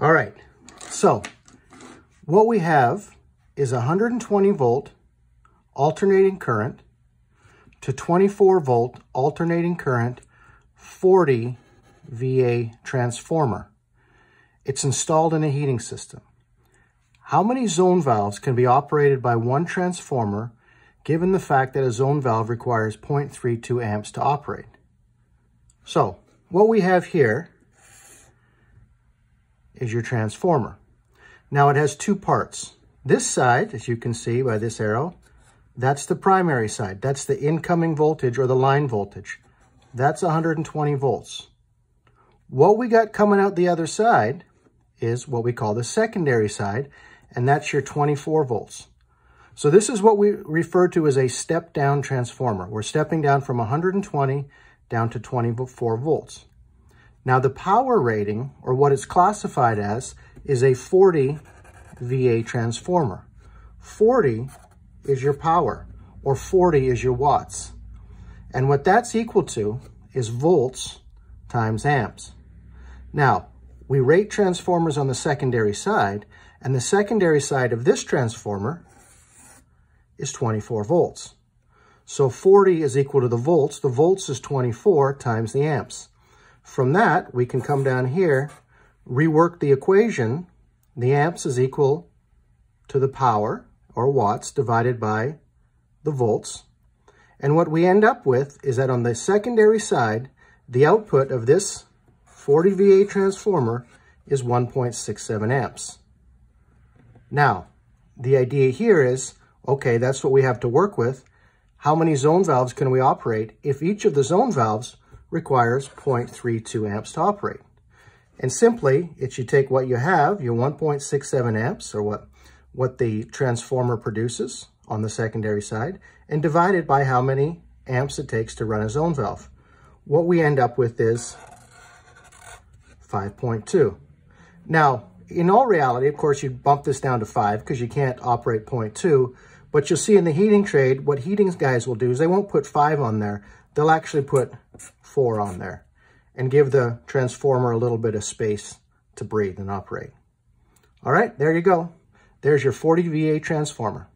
All right, so what we have is 120 volt alternating current to 24 volt alternating current 40 VA transformer. It's installed in a heating system. How many zone valves can be operated by one transformer given the fact that a zone valve requires 0.32 amps to operate? So what we have here is your transformer. Now it has two parts. This side, as you can see by this arrow, that's the primary side. That's the incoming voltage or the line voltage. That's 120 volts. What we got coming out the other side is what we call the secondary side, and that's your 24 volts. So this is what we refer to as a step-down transformer. We're stepping down from 120 down to 24 volts. Now the power rating, or what it's classified as, is a 40 VA transformer. 40 is your power, or 40 is your watts. And what that's equal to is volts times amps. Now, we rate transformers on the secondary side, and the secondary side of this transformer is 24 volts. So 40 is equal to the volts. The volts is 24 times the amps. From that, we can come down here, rework the equation. The amps is equal to the power, or watts, divided by the volts. And what we end up with is that on the secondary side, the output of this 40 VA transformer is 1.67 amps. Now, the idea here is, okay, that's what we have to work with. How many zone valves can we operate if each of the zone valves requires 0.32 amps to operate. And simply, it should take what you have, your 1.67 amps, or what, what the transformer produces on the secondary side, and divide it by how many amps it takes to run a zone valve. What we end up with is 5.2. Now, in all reality, of course, you bump this down to 5 because you can't operate 0.2, but you'll see in the heating trade, what heating guys will do is they won't put 5 on there they'll actually put four on there and give the transformer a little bit of space to breathe and operate. All right, there you go. There's your 40 VA transformer.